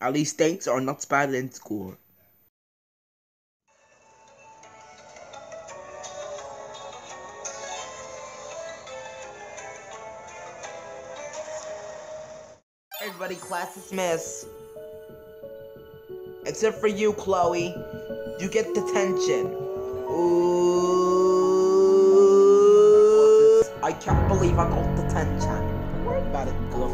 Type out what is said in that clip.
At least things are not bad in school. Everybody, class dismissed. Except for you, Chloe. You get detention. Ooh. I can't believe I got detention. Worry about it, Chloe.